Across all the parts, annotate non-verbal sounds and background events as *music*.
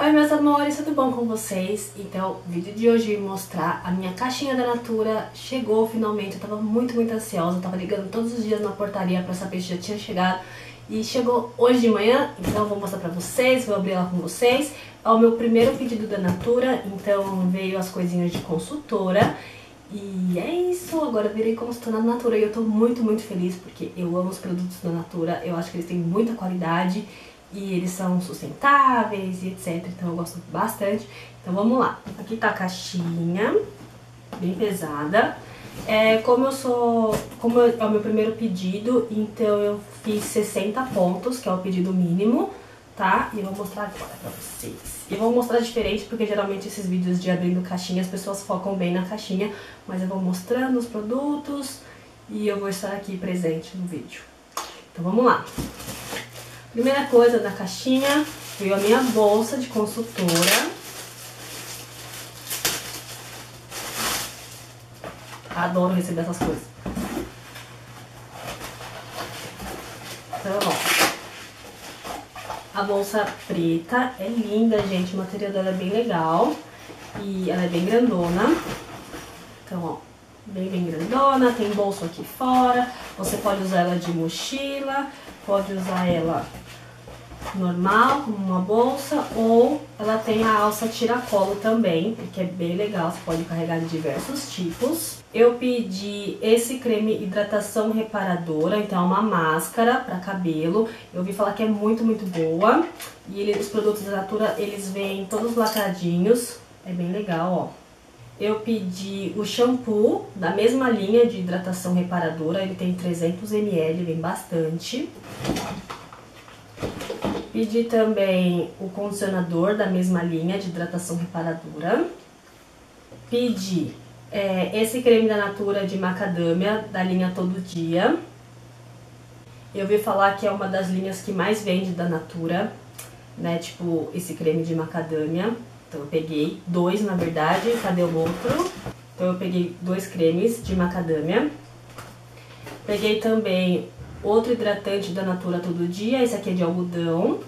Oi meus amores, tudo bom com vocês? Então, vídeo de hoje vai mostrar a minha caixinha da Natura. Chegou finalmente, eu tava muito, muito ansiosa, tava ligando todos os dias na portaria pra saber se já tinha chegado. E chegou hoje de manhã, então eu vou mostrar pra vocês, vou abrir ela com vocês. É o meu primeiro pedido da Natura, então veio as coisinhas de consultora. E é isso, agora eu virei consultora da Natura. E eu tô muito, muito feliz porque eu amo os produtos da Natura, eu acho que eles têm muita qualidade e eles são sustentáveis e etc. Então eu gosto bastante. Então vamos lá. Aqui tá a caixinha, bem pesada. É, como eu sou, como é o meu primeiro pedido, então eu fiz 60 pontos, que é o pedido mínimo, tá? E eu vou mostrar agora pra vocês. E vou mostrar diferente, porque geralmente esses vídeos de abrindo caixinha, as pessoas focam bem na caixinha, mas eu vou mostrando os produtos e eu vou estar aqui presente no vídeo. Então vamos lá. Primeira coisa da caixinha, veio a minha bolsa de consultora. Adoro receber essas coisas. Então, ó. A bolsa preta é linda, gente. O material dela é bem legal. E ela é bem grandona. Então, ó. Bem, bem grandona. Tem bolso aqui fora. Você pode usar ela de mochila. Pode usar ela normal, como uma bolsa, ou ela tem a alça tiracolo também, que é bem legal, você pode carregar de diversos tipos. Eu pedi esse creme hidratação reparadora, então é uma máscara para cabelo. Eu ouvi falar que é muito, muito boa. E ele, os produtos da Natura, eles vêm todos lacradinhos, é bem legal, ó. Eu pedi o shampoo da mesma linha de hidratação reparadora, ele tem 300ml, vem bastante. Pedi também o condicionador da mesma linha de hidratação reparadora. Pedi é, esse creme da Natura de macadâmia da linha Todo Dia. Eu ouvi falar que é uma das linhas que mais vende da Natura, né? Tipo, esse creme de macadâmia. Então eu peguei dois, na verdade. Cadê o outro? Então eu peguei dois cremes de macadâmia. Peguei também outro hidratante da Natura Todo Dia. Esse aqui é de algodão.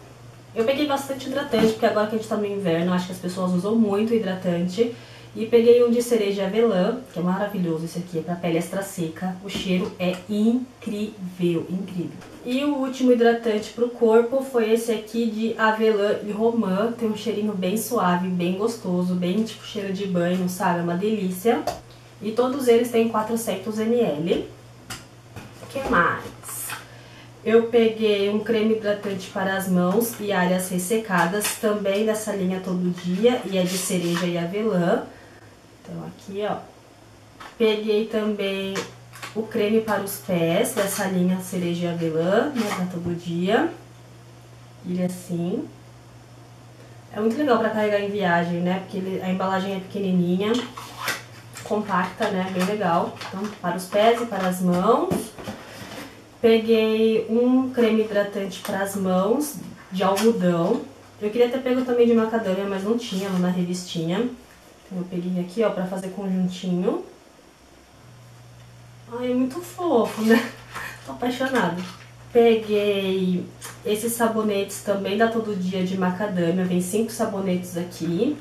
Eu peguei bastante hidratante, porque agora que a gente tá no inverno, acho que as pessoas usam muito hidratante. E peguei um de cereja avelã, que é maravilhoso esse aqui, é pra pele extra seca. O cheiro é incrível, incrível. E o último hidratante pro corpo foi esse aqui de avelã e romã. Tem um cheirinho bem suave, bem gostoso, bem tipo cheiro de banho, sabe? É uma delícia. E todos eles têm 400ml. O que mais? Eu peguei um creme hidratante para as mãos e áreas ressecadas, também dessa linha Todo Dia, e é de cereja e avelã. Então aqui, ó. Peguei também o creme para os pés, dessa linha cereja avelã, né, da Todo Dia. Ele é assim. É muito legal para carregar em viagem, né, porque ele, a embalagem é pequenininha, compacta, né, bem legal. Então, para os pés e para as mãos. Peguei um creme hidratante para as mãos, de algodão. Eu queria ter pego também de macadâmia, mas não tinha na revistinha. Eu peguei aqui, ó, pra fazer conjuntinho. Ai, é muito fofo, né? *laughs* Tô apaixonada. Peguei esses sabonetes também da Todo Dia de macadâmia. Vem cinco sabonetes aqui.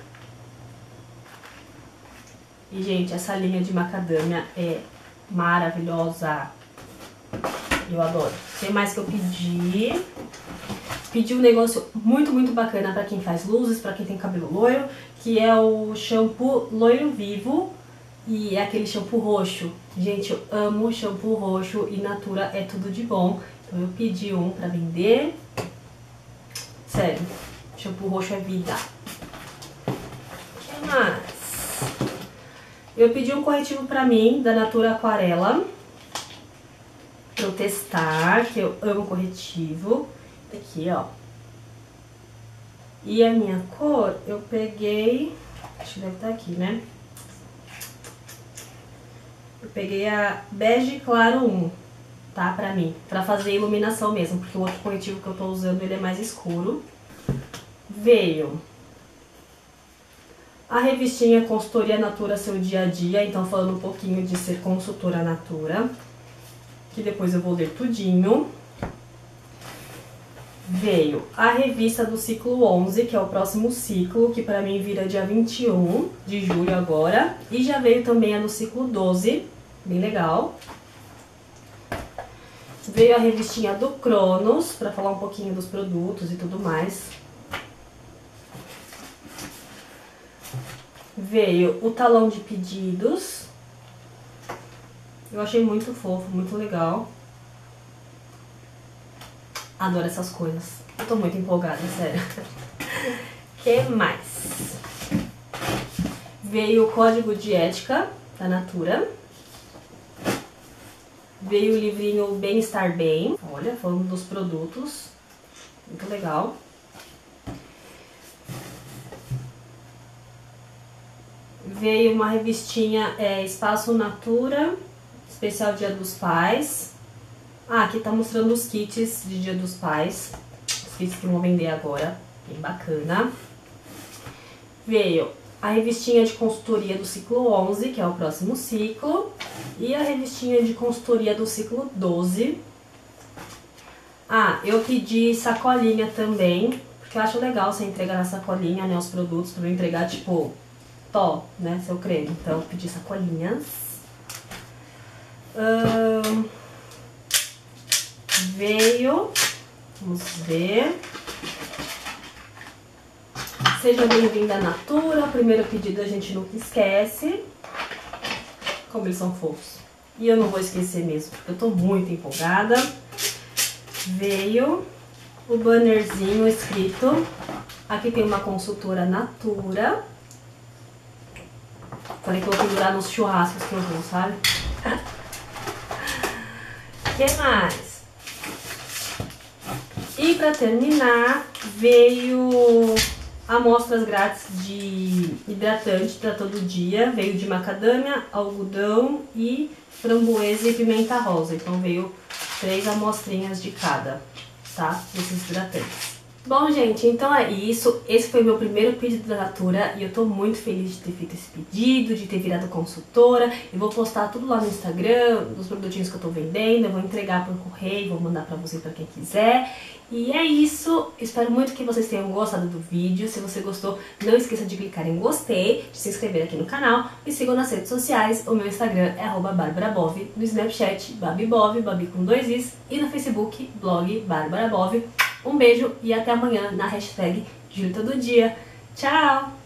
E, gente, essa linha de macadâmia é maravilhosa. Eu adoro. Tem mais que eu pedi. Pedi um negócio muito, muito bacana pra quem faz luzes, pra quem tem cabelo loiro, que é o shampoo loiro vivo. E é aquele shampoo roxo. Gente, eu amo shampoo roxo e Natura é tudo de bom. Então eu pedi um pra vender. Sério, shampoo roxo é vida. O que mais? Eu pedi um corretivo pra mim, da Natura Aquarela pra eu testar, que eu amo corretivo. Aqui, ó. E a minha cor, eu peguei... Acho que deve estar tá aqui, né? Eu peguei a bege claro 1, tá? Pra mim, pra fazer iluminação mesmo, porque o outro corretivo que eu tô usando, ele é mais escuro. Veio a revistinha Consultoria Natura Seu Dia a Dia, então falando um pouquinho de ser consultora Natura que depois eu vou ler tudinho. Veio a revista do ciclo 11, que é o próximo ciclo, que pra mim vira dia 21 de julho agora. E já veio também a do ciclo 12, bem legal. Veio a revistinha do Cronos, pra falar um pouquinho dos produtos e tudo mais. Veio o talão de pedidos. Eu achei muito fofo, muito legal. Adoro essas coisas. Eu tô muito empolgada, sério. que mais? Veio o código de ética da Natura. Veio o livrinho Bem-Estar Bem. Olha, falando dos produtos. Muito legal. Veio uma revistinha é, Espaço Natura, especial Dia dos Pais. Ah, aqui tá mostrando os kits de Dia dos Pais. Os kits que vão vender agora. Bem bacana. Veio a revistinha de consultoria do ciclo 11, que é o próximo ciclo. E a revistinha de consultoria do ciclo 12. Ah, eu pedi sacolinha também, porque eu acho legal você entregar na sacolinha, né, os produtos, pra eu entregar, tipo, tó, né, seu creme. Então, eu pedi sacolinhas. Hum veio. Vamos ver. Seja bem-vinda à Natura. Primeiro pedido a gente nunca esquece. Como eles são fofos. E eu não vou esquecer mesmo, porque eu tô muito empolgada. Veio o bannerzinho escrito. Aqui tem uma consultora Natura. Falei que eu vou pendurar nos churrascos que eu vou, sabe? O *laughs* que mais? E para terminar, veio amostras grátis de hidratante para todo dia. Veio de macadâmia, algodão e framboesa e pimenta rosa. Então veio três amostrinhas de cada, tá? Desses hidratantes. Bom, gente, então é isso. Esse foi meu primeiro pedido da Natura e eu tô muito feliz de ter feito esse pedido, de ter virado consultora. Eu vou postar tudo lá no Instagram, dos produtinhos que eu tô vendendo, eu vou entregar por correio, vou mandar pra você pra quem quiser. E é isso, espero muito que vocês tenham gostado do vídeo. Se você gostou, não esqueça de clicar em gostei, de se inscrever aqui no canal. Me sigam nas redes sociais, o meu Instagram é barbarabov, no Snapchat, babibov, babi com dois is, e no Facebook, blog barbarabov. Um beijo e até amanhã na hashtag Giro Todo Dia. Tchau!